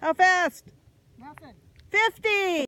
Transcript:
How fast? Nothing. 50.